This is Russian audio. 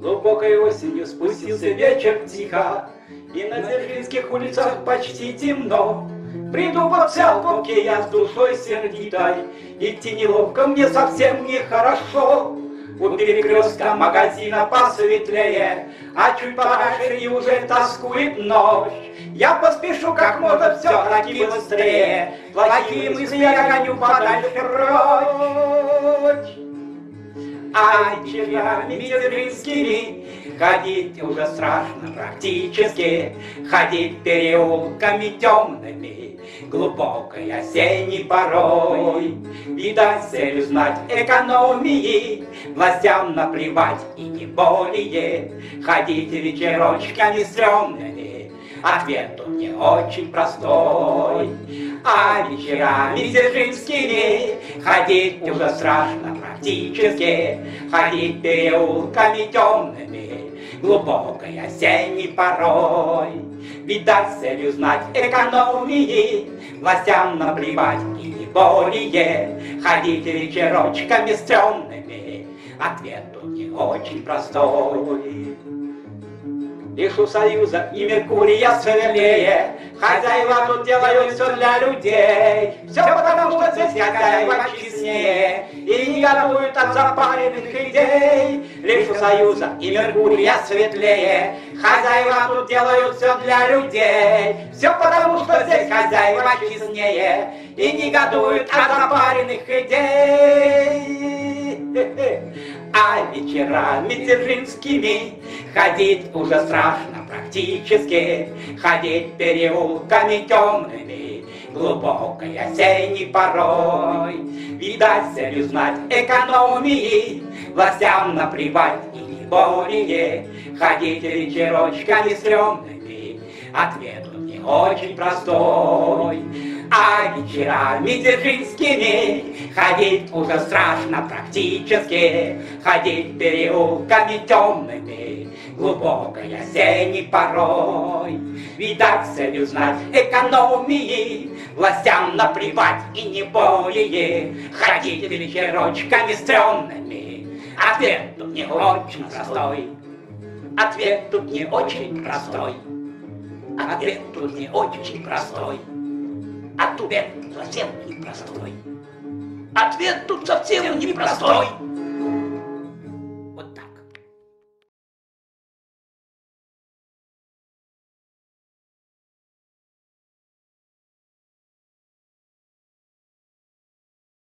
Глубокой осенью спустился вечер тихо, И на Дзержинских улицах почти темно. Приду во Вселковке я с душой сердитой, Идти неловко мне совсем нехорошо. У перекрестка магазина посветлее, А чуть подальше и уже тоскует ночь. Я поспешу как можно все-таки быстрее, Плохие мысли я гоню подальше прочь. А вечерами дзержинскими Ходить уже страшно практически, Ходить переулками темными, Глубокой осенней порой. Видать, цель узнать экономии, Властям наплевать и не более, Ходить вечерочками стрёмными, Ответ тут не очень простой. А вечерами дзержинскими Ходить уже страшно практически, Ходить переулками темными, Глубокой осенней порой. Видать, целью знать экономии, Властям наплевать и не более, Ходить вечерочками стрёмными, Ответ тут не очень простой. Союза и Меркурия смелее, Хозяева тут делают все для людей. Все потому, что здесь хозяева честнее И не готовят от запаренных идей. Лишь у Союза и Меркурия светлее, Хозяева тут делают все для людей. Все потому, что здесь хозяева честнее И не готовят от запаренных идей. А вечерами дзержинскими Ходить уже страшно практически, Ходить переулками темными, Глубокой осенней порой. Видать, целью знать экономии, Властям наплевать и не более, Ходить вечерочками стрёмными, Ответ не очень простой. А вечерами дзержинскими Ходить уже страшно практически, Ходить переулками темными, Глубокой осенней порой. Видать, целью знать экономии, Властям наплевать и не более, Ходить вечерочками стрёмными. Ответ тут не очень простой. Ответ тут не очень простой. Ответ тут не очень простой. Ответ совсем непростой. Ответ тут совсем непростой.